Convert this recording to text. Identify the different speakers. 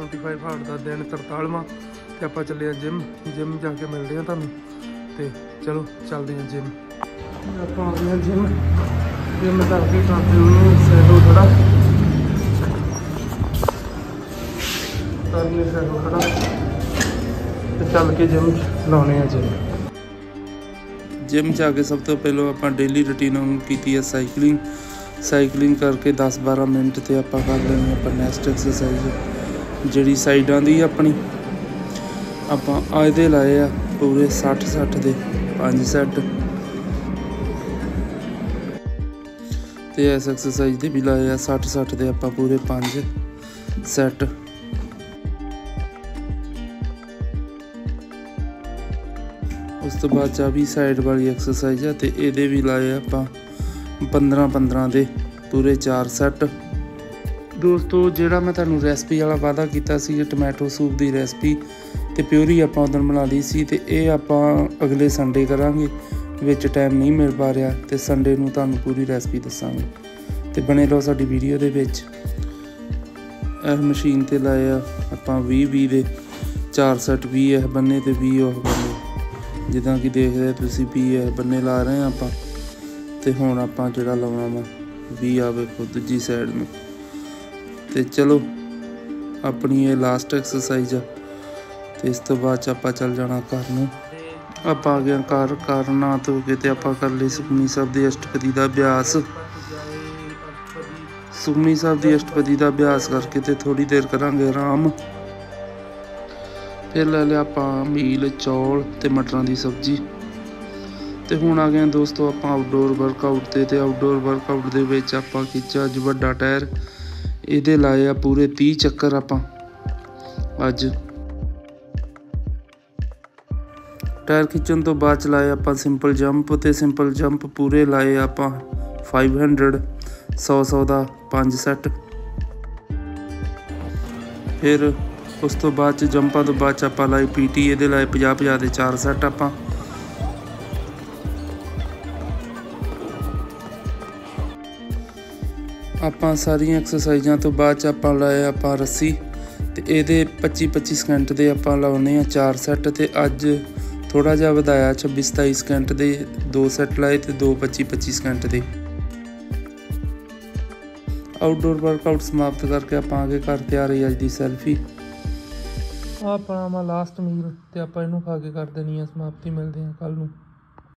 Speaker 1: Five ਦਾ ਦਿਨ 43ਵਾਂ ਤੇ ਆਪਾਂ ਚੱਲੇ ਆ ਜਿਮ ਜਿਮ ਜਾ ਕੇ ਮਿਲਦੇ ਆ ਤੁਹਾਨੂੰ ਤੇ ਚਲੋ ਚੱਲਦੇ ਆ ਜਿਮ ਆਪਾਂ ਆ ਗਏ ਜਿਮ ਜਿਮ ਕਰਕੇ ਕਰਦੇ ਉਹਨੂੰ ਸੈਲੋ ਥੋੜਾ ਕਰਨੇ ਸੈਲੋ ਥੋੜਾ ਤੇ ਚੱਲ ਕੇ ਜਿਮ ਲਾਉਣੇ ਆ ਜਿਮ ਜਿਮ ਜਾ ਕੇ ਸਭ ਤੋਂ ਪਹਿਲਾਂ ਆਪਾਂ ਡੇਲੀ ਰੁਟੀਨ ਨੂੰ ਕੀਤੀ ਹੈ ਸਾਈਕਲਿੰਗ ਸਾਈਕਲਿੰਗ ਕਰਕੇ 10-12 ਮਿੰਟ ਤੇ ਆਪਾਂ ਕਰ ਲੈਣੀ ਆਪਾਂ ਨੈਕਸਟ ਐਕਸਰਸਾਈਜ਼ ਜਿਹੜੀ ਸਾਈਡਾਂ ਦੀ ਆਪਣੀ। ਆਪਾਂ ਅੱਜ ਦੇ ਲਾਏ ਆ ਪੂਰੇ 60-60 ਦੇ, ਪੰਜ ਸੈੱਟ ਤੇ ਇਸ ਐਕਸਰਸਾਈਜ਼ ਦੇ ਵੀ ਲਾਏ ਆ 60-60 ਦੇ ਆਪਾਂ ਪੂਰੇ ਪੰਜ ਸੈੱਟ। ਉਸ ਤੋਂ ਬਾਅਦ ਚਾ ਵੀ ਸਾਈਡ ਵਾਲੀ ਐਕਸਰਸਾਈਜ਼ ਆ ਤੇ ਇਹਦੇ ਵੀ ਲਾਏ ਆਪਾਂ 15 15 ਦੇ, ਪੂਰੇ 4 ਸੈੱਟ। ਦੋਸਤੋ, ਜਿਹੜਾ ਮੈਂ ਤੁਹਾਨੂੰ ਰੈਸਪੀ ਵਾਲਾ ਵਾਅਦਾ ਕੀਤਾ ਸੀ ਟੋਮੈਟੋ ਸੂਪ ਦੀ ਰੈਸਪੀ ਤੇ ਪਿਓਰੀ ਆਪਾਂ ਉਦੋਂ ਬਣਾ ਲਈ ਸੀ ਤੇ ਇਹ ਆਪਾਂ ਅਗਲੇ ਸੰਡੇ ਕਰਾਂਗੇ, ਵਿੱਚ ਟਾਈਮ ਨਹੀਂ ਮਿਲ ਪਾ ਰਿਹਾ ਤੇ ਸੰਡੇ ਨੂੰ ਤੁਹਾਨੂੰ ਪੂਰੀ ਰੈਸਪੀ ਦੱਸਾਂਗੇ। ਤੇ ਬਣੇ ਰਹੋ ਸਾਡੀ ਵੀਡੀਓ ਦੇ ਵਿੱਚ। ਇਹ ਮਸ਼ੀਨ ਤੇ ਲਾਏ ਆ ਆਪਾਂ 20 20 ਦੇ 4 ਸੈਟ 20 ਇਹ ਬੰਨੇ ਤੇ 20 ਉਹ ਬੰਨੇ। ਜਿੱਦਾਂ ਕਿ ਦੇਖਦੇ ਤੁਸੀਂ 20 ਇਹ ਬੰਨੇ ਲਾ ਰਹੇ ਆ ਆਪਾਂ। ਤੇ ਹੁਣ ਆਪਾਂ ਜਿਹੜਾ ਲਾਉਣਾ ਵਾ 20 ਆਵੇ ਦੂਜੀ ਸਾਈਡ ਨੂੰ। ਤੇ ਚਲੋ, ਆਪਣੀ ਇਹ ਲਾਸਟ ਐਕਸਰਸਾਈਜ਼ ਆ। ਤੇ ਇਸ ਤੋਂ ਬਾਅਦ ਚ ਆਪਾਂ ਚੱਲ ਜਾਣਾ ਘਰ ਨੂੰ। ਆਪਾਂ ਆ ਗਏ ਘਰ ਘਰ ਨਾ ਧੋ ਕੇ ਤੇ ਆਪਾਂ ਕਰ ਲਈ ਸੁਖਮਨੀ ਸਾਹਿਬ ਦੀ ਅਸ਼ਟਪਦੀ ਦਾ ਅਭਿਆਸ। ਸੁਖਮਨੀ ਸਾਹਿਬ ਦੀ ਅਸ਼ਟਪਦੀ ਦਾ ਅਭਿਆਸ ਕਰਕੇ ਤੇ ਥੋੜੀ ਦੇਰ ਕਰਾਂਗੇ ਆਰਾਮ। ਫਿਰ ਲੈ ਲਿਆ ਆਪਾਂ ਮੀਲ, ਚੌਲ ਤੇ ਮਟਰਾਂ ਦੀ ਸਬਜ਼ੀ। ਤੇ ਹੁਣ ਆ ਗਏ ਦੋਸਤੋ ਆਪਾਂ ਆਊਟਡੋਰ ਵਰਕਆਊਟ ਤੇ ਤੇ ਆਊਟਡੋਰ ਵਰਕਆਊਟ ਦੇ ਵਿੱਚ ਆਪਾਂ ਖਿੱਚਿਆ ਅੱਜ ਵੱਡਾ ਟਾਇਰ। ਇਹਦੇ ਲਾਏ ਆ ਪੂਰੇ 30 ਚੱਕਰ ਆਪਾਂ। ਅੱਜ। ਟਾਇਰ ਖਿੱਚਣ ਤੋਂ ਬਾਅਦ ਚਲਾਏ ਆਪਾਂ ਸਿੰਪਲ ਜੰਪ ਤੇ ਸਿੰਪਲ ਜੰਪ ਪੂਰੇ ਲਾਏ ਆਪਾਂ 500 100 100 ਦਾ 5 ਸੈੱਟ ਫਿਰ ਉਸ ਤੋਂ ਬਾਅਦ ਚ ਜੰਪਾਂ ਤੋਂ ਬਾਅਦ ਚ ਆਪਾਂ ਲਾਈ ਪੀਟੀ ਇਹਦੇ ਲਾਏ 50 50 ਦੇ 4 ਸੈੱਟ ਆਪਾਂ। ਆਪਾਂ ਸਾਰੀਆਂ ਐਕਸਰਸਾਈਜ਼ਾਂ ਤੋਂ ਬਾਅਦ ਚ ਆਪਾਂ ਲਾਏ ਆਪਾਂ ਰੱਸੀ ਤੇ ਇਹਦੇ 25 25 ਸਕਿੰਟ ਦੇ ਆਪਾਂ ਲਾਉਨੇ ਆ 4 ਸੈੱਟ ਤੇ ਅੱਜ ਥੋੜਾ ਜਿਹਾ ਵਧਾਇਆ 26 27 ਸਕਿੰਟ ਦੇ 2 ਸੈੱਟ ਲਾਏ ਤੇ 2 25 25 ਸਕਿੰਟ ਦੇ। ਆਊਟਡੋਰ ਵਰਕਆਊਟ ਸਮਾਪਤ ਕਰਕੇ ਆਪਾਂ ਆਗੇ ਘਰ ਤਿਆਰ ਹੈ ਅੱਜ ਦੀ ਸੈਲਫੀ ਆ ਆਪਣਾ ਮਾ ਲਾਸਟ ਮੀਲ ਤੇ ਆਪਾਂ ਇਹਨੂੰ ਖਾ ਕੇ ਕਰ ਦੇਣੀ ਆ ਸਮਾਪਤੀ ਮਿਲਦੇ ਆ ਕੱਲ ਨੂੰ।